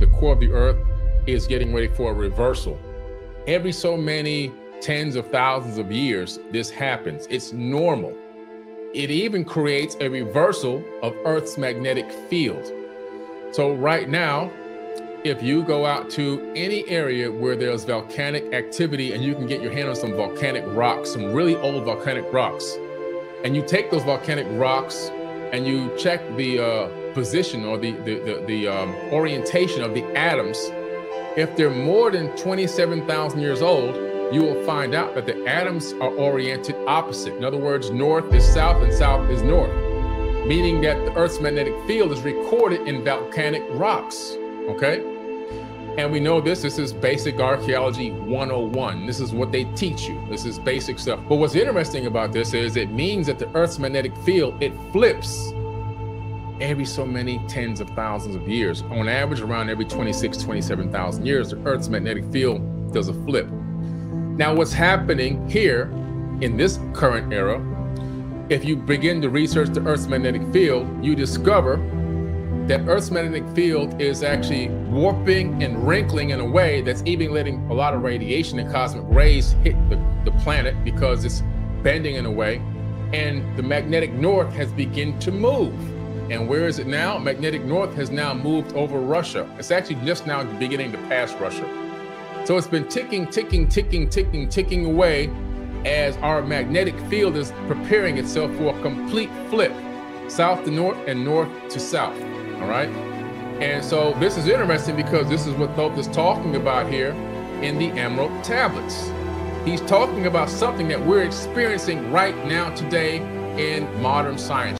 the core of the earth is getting ready for a reversal. Every so many tens of thousands of years, this happens. It's normal. It even creates a reversal of Earth's magnetic field. So, right now, if you go out to any area where there's volcanic activity and you can get your hand on some volcanic rocks, some really old volcanic rocks, and you take those volcanic rocks and you check the uh, position or the the the, the um, orientation of the atoms, if they're more than 27,000 years old, you will find out that the atoms are oriented opposite. In other words, north is south and south is north, meaning that the Earth's magnetic field is recorded in volcanic rocks. Okay. And we know this. This is basic archaeology 101. This is what they teach you. This is basic stuff. But what's interesting about this is it means that the Earth's magnetic field, it flips every so many tens of thousands of years. On average, around every 26, 27,000 years, the Earth's magnetic field does a flip. Now, what's happening here in this current era, if you begin to research the Earth's magnetic field, you discover that Earth's magnetic field is actually warping and wrinkling in a way that's even letting a lot of radiation and cosmic rays hit the, the planet because it's bending in a way. And the magnetic north has begun to move. And where is it now? Magnetic north has now moved over Russia. It's actually just now beginning to pass Russia. So it's been ticking, ticking, ticking, ticking, ticking away as our magnetic field is preparing itself for a complete flip south to north and north to south. All right. And so this is interesting because this is what Thoth is talking about here in the Emerald Tablets. He's talking about something that we're experiencing right now today in modern science.